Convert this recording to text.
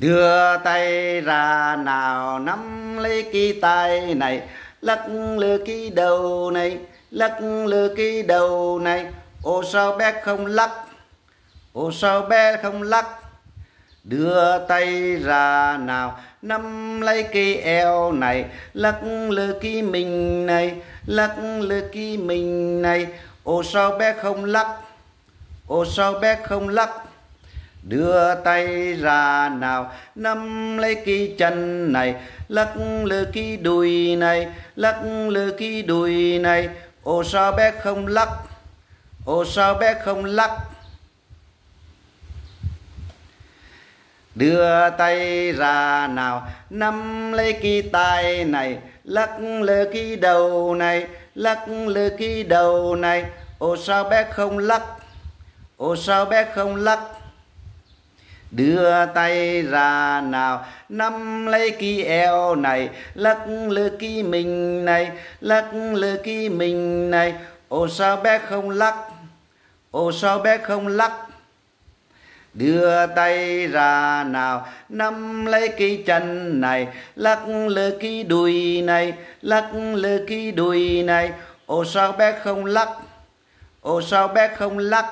đưa tay ra nào nắm lấy cái tay này, lắc lư cái đầu này, lắc lư cái đầu này. Ô sao bé không lắc? Ô sao bé không lắc? Đưa tay ra nào nắm lấy cái eo này, lắc lư cái mình này, lắc lư cái mình này. Ô sao bé không lắc? Ô sao bé không lắc? Đưa tay ra nào, nắm lấy cái chân này, lắc lư cái đùi này, lắc lư cái đùi này. Ô sao bé không lắc? Ô sao bé không lắc? Đưa tay ra nào, nắm lấy cái tay này, lắc lư cái đầu này, lắc lư cái đầu này. Ô sao bé không lắc? Ô sao bé không lắc? Đưa tay ra nào, nắm lấy cái eo này, lắc lư cái mình này, lắc lư cái mình này. Ô sao bé không lắc? Ô sao bé không lắc? Đưa tay ra nào, nắm lấy cái chân này, lắc lư cái đùi này, lắc lư cái đùi này. Ô sao bé không lắc? Ô sao bé không lắc?